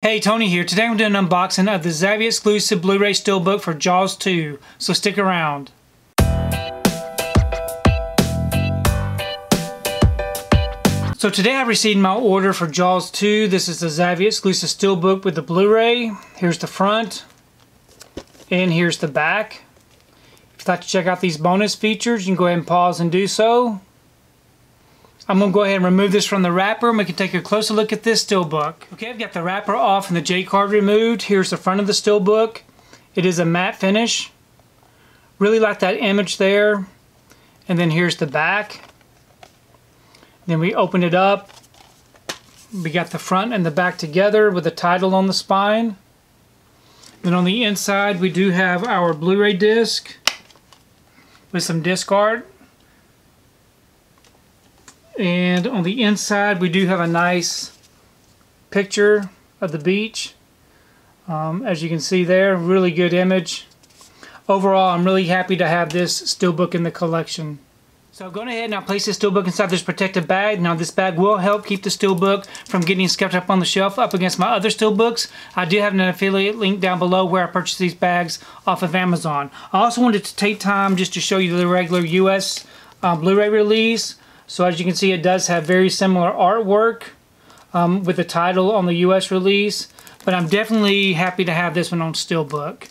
Hey, Tony here. Today I'm doing an unboxing of the Zavvi exclusive Blu-ray Steelbook for Jaws 2, so stick around. So today I received my order for Jaws 2. This is the Zavvi exclusive Steelbook with the Blu-ray. Here's the front, and here's the back. If you'd like to check out these bonus features, you can go ahead and pause and do so. I'm to go ahead and remove this from the wrapper and we can take a closer look at this steelbook. Okay, I've got the wrapper off and the J card removed. Here's the front of the steelbook. It is a matte finish. Really like that image there. And then here's the back. Then we open it up. We got the front and the back together with the title on the spine. Then on the inside we do have our Blu-ray disc with some disc art and on the inside, we do have a nice picture of the beach. Um, as you can see there, really good image. Overall, I'm really happy to have this steelbook in the collection. So I've gone ahead and I placed this steelbook inside this protective bag. Now this bag will help keep the steelbook from getting scuffed up on the shelf up against my other steelbooks. I do have an affiliate link down below where I purchased these bags off of Amazon. I also wanted to take time just to show you the regular US uh, Blu-ray release. So as you can see, it does have very similar artwork um, with the title on the US release. But I'm definitely happy to have this one on Steelbook.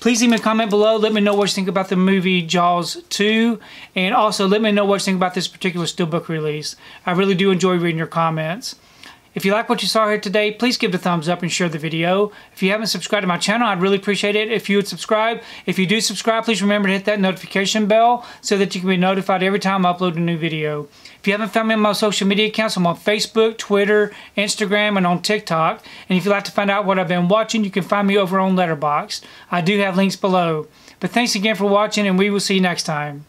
Please leave me a comment below. Let me know what you think about the movie Jaws 2. And also let me know what you think about this particular Steelbook release. I really do enjoy reading your comments. If you like what you saw here today, please give it a thumbs up and share the video. If you haven't subscribed to my channel, I'd really appreciate it if you would subscribe. If you do subscribe, please remember to hit that notification bell so that you can be notified every time I upload a new video. If you haven't found me on my social media accounts, I'm on Facebook, Twitter, Instagram, and on TikTok. And if you'd like to find out what I've been watching, you can find me over on Letterboxd. I do have links below. But thanks again for watching, and we will see you next time.